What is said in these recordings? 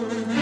Bye.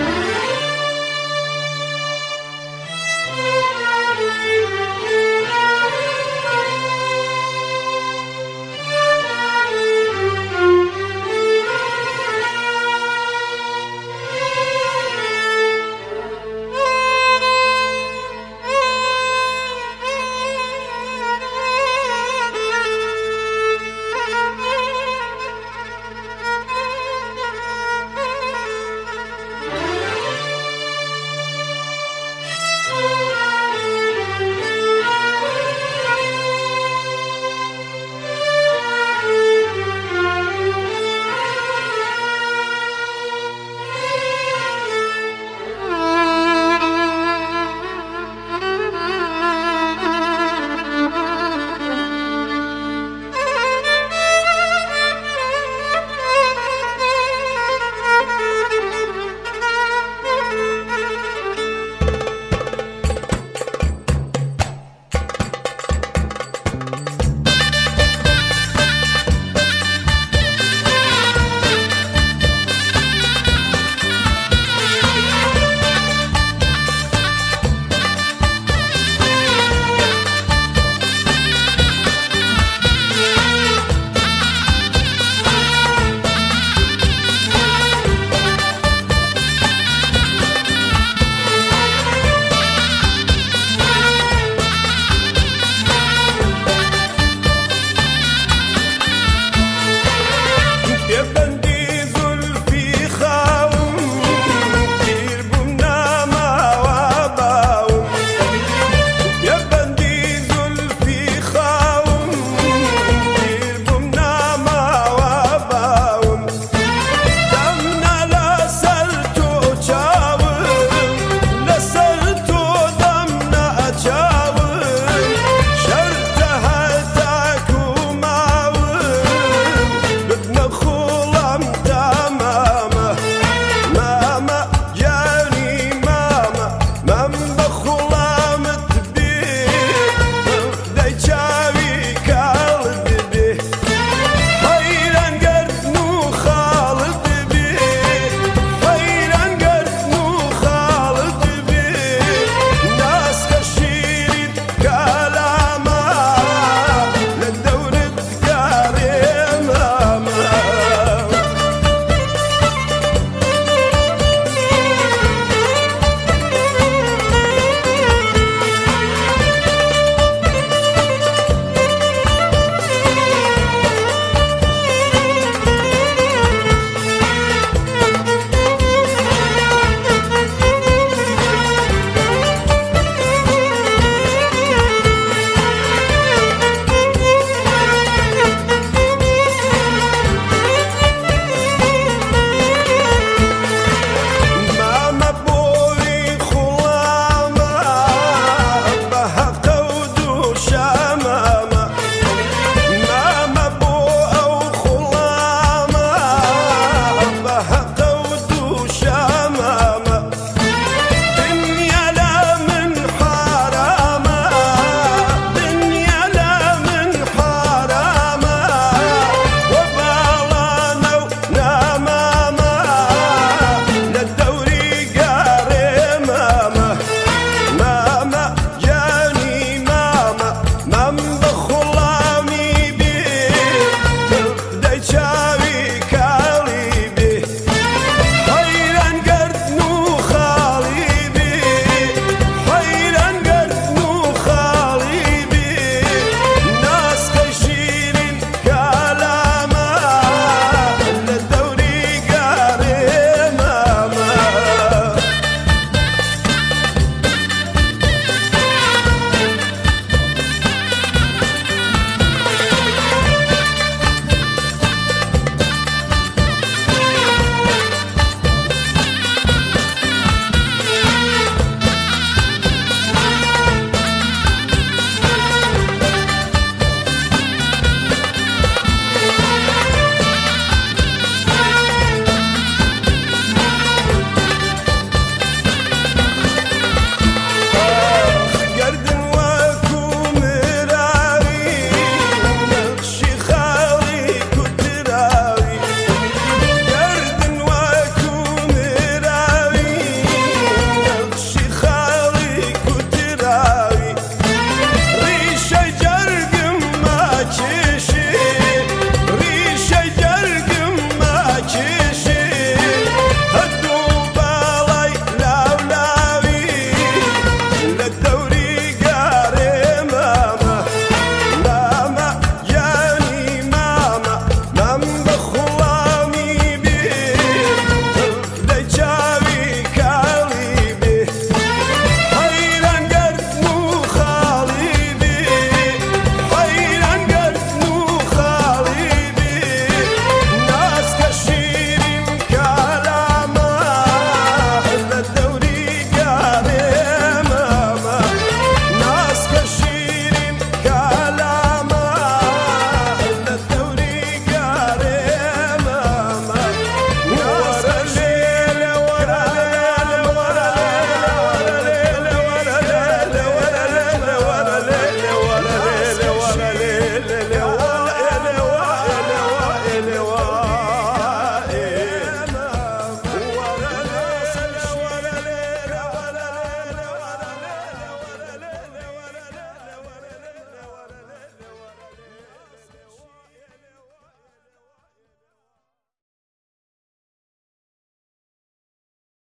I'm